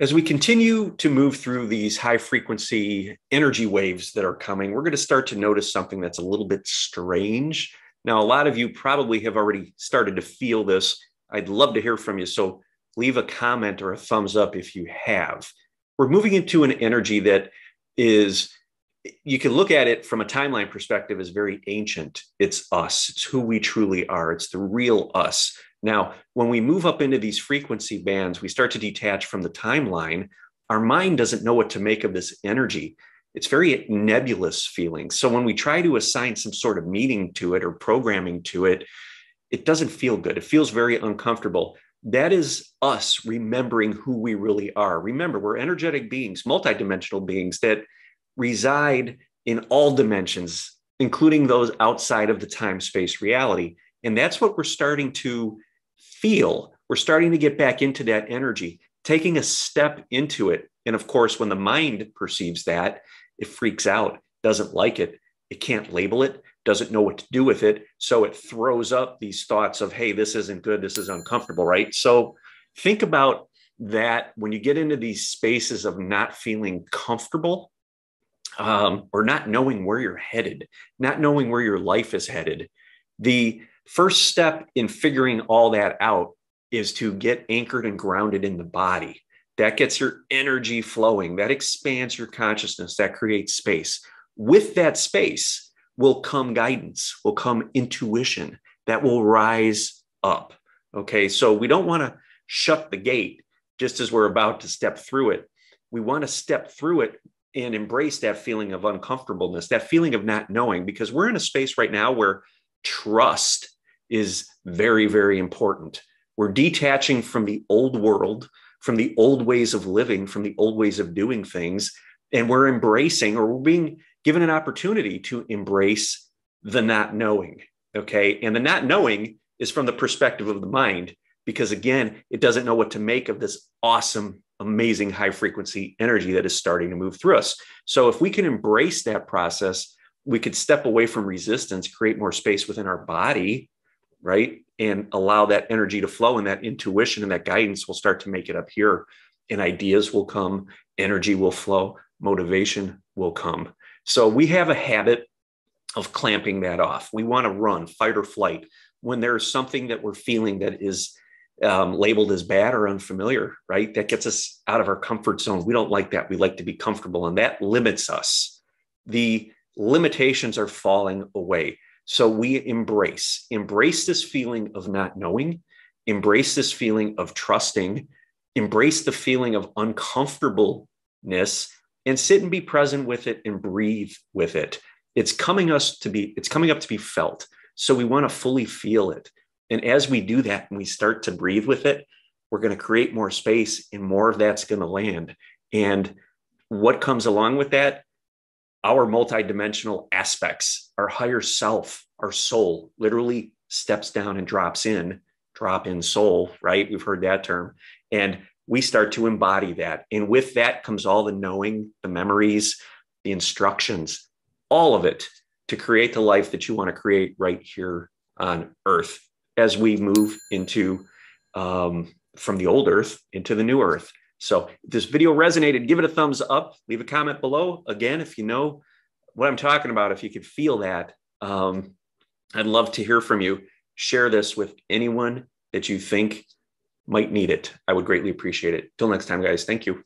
As we continue to move through these high frequency energy waves that are coming, we're going to start to notice something that's a little bit strange. Now, a lot of you probably have already started to feel this. I'd love to hear from you. So leave a comment or a thumbs up if you have. We're moving into an energy that is, you can look at it from a timeline perspective, is very ancient. It's us, it's who we truly are, it's the real us. Now, when we move up into these frequency bands, we start to detach from the timeline. Our mind doesn't know what to make of this energy. It's very nebulous feeling. So when we try to assign some sort of meaning to it or programming to it, it doesn't feel good. It feels very uncomfortable. That is us remembering who we really are. Remember, we're energetic beings, multidimensional beings that reside in all dimensions, including those outside of the time space reality. And that's what we're starting to feel, we're starting to get back into that energy, taking a step into it. And of course, when the mind perceives that, it freaks out, doesn't like it, it can't label it, doesn't know what to do with it. So it throws up these thoughts of, hey, this isn't good, this is uncomfortable, right? So think about that when you get into these spaces of not feeling comfortable um, or not knowing where you're headed, not knowing where your life is headed. The First step in figuring all that out is to get anchored and grounded in the body. That gets your energy flowing, that expands your consciousness, that creates space. With that space will come guidance, will come intuition that will rise up. Okay, so we don't want to shut the gate just as we're about to step through it. We want to step through it and embrace that feeling of uncomfortableness, that feeling of not knowing, because we're in a space right now where trust is very, very important. We're detaching from the old world, from the old ways of living, from the old ways of doing things, and we're embracing or we're being given an opportunity to embrace the not knowing. Okay. And the not knowing is from the perspective of the mind, because again, it doesn't know what to make of this awesome, amazing high frequency energy that is starting to move through us. So if we can embrace that process, we could step away from resistance, create more space within our body, right? And allow that energy to flow and that intuition and that guidance will start to make it up here. And ideas will come, energy will flow, motivation will come. So we have a habit of clamping that off. We want to run, fight or flight. When there's something that we're feeling that is um, labeled as bad or unfamiliar, right? That gets us out of our comfort zone. We don't like that. We like to be comfortable, and that limits us. The limitations are falling away. So we embrace, embrace this feeling of not knowing, embrace this feeling of trusting, embrace the feeling of uncomfortableness and sit and be present with it and breathe with it. It's coming us to be, it's coming up to be felt. So we want to fully feel it. And as we do that and we start to breathe with it, we're going to create more space and more of that's going to land. And what comes along with that our multidimensional aspects, our higher self, our soul literally steps down and drops in, drop in soul, right? We've heard that term. And we start to embody that. And with that comes all the knowing, the memories, the instructions, all of it to create the life that you want to create right here on earth as we move into um, from the old earth into the new earth. So if this video resonated, give it a thumbs up, leave a comment below. Again, if you know what I'm talking about, if you could feel that, um, I'd love to hear from you. Share this with anyone that you think might need it. I would greatly appreciate it. Till next time, guys. Thank you.